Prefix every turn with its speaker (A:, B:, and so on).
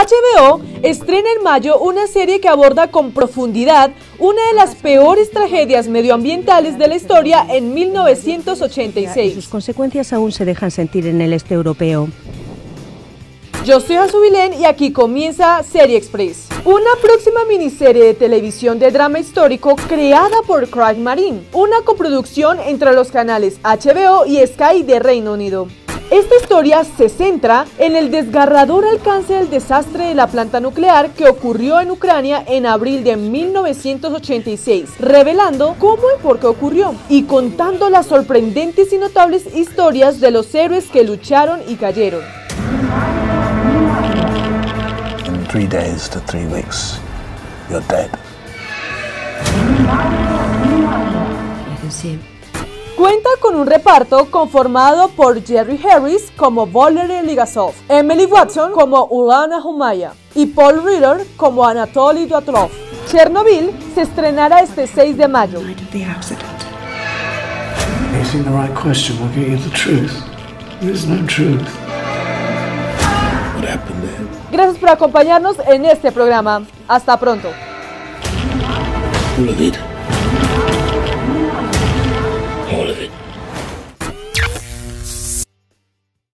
A: HBO estrena en mayo una serie que aborda con profundidad una de las peores tragedias medioambientales de la historia en 1986.
B: Sus consecuencias aún se dejan sentir en el este europeo.
A: Yo soy Azubilén y aquí comienza Serie Express, una próxima miniserie de televisión de drama histórico creada por Craig Marin, una coproducción entre los canales HBO y Sky de Reino Unido. Esta historia se centra en el desgarrador alcance del desastre de la planta nuclear que ocurrió en Ucrania en abril de 1986, revelando cómo y por qué ocurrió, y contando las sorprendentes y notables historias de los héroes que lucharon y cayeron.
C: three days to three weeks, you're dead.
A: Cuenta con un reparto conformado por Jerry Harris como Valery Ligasov, Emily Watson como Ulana Humaya y Paul Ritter como Anatoly Dyatlov. Chernobyl se estrenará este 6 de mayo. Gracias por acompañarnos en este programa. Hasta pronto.